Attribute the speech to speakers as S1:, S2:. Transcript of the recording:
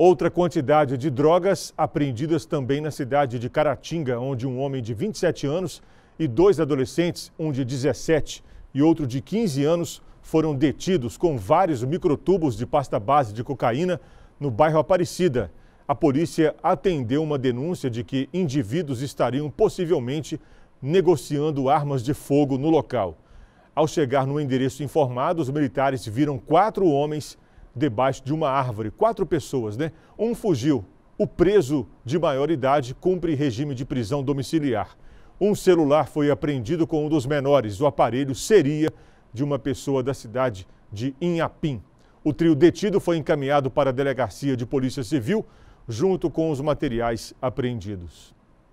S1: Outra quantidade de drogas apreendidas também na cidade de Caratinga, onde um homem de 27 anos e dois adolescentes, um de 17 e outro de 15 anos, foram detidos com vários microtubos de pasta base de cocaína no bairro Aparecida. A polícia atendeu uma denúncia de que indivíduos estariam possivelmente negociando armas de fogo no local. Ao chegar no endereço informado, os militares viram quatro homens debaixo de uma árvore. Quatro pessoas, né? Um fugiu. O preso de maior idade cumpre regime de prisão domiciliar. Um celular foi apreendido com um dos menores. O aparelho seria de uma pessoa da cidade de Inhapim. O trio detido foi encaminhado para a delegacia de Polícia Civil junto com os materiais apreendidos.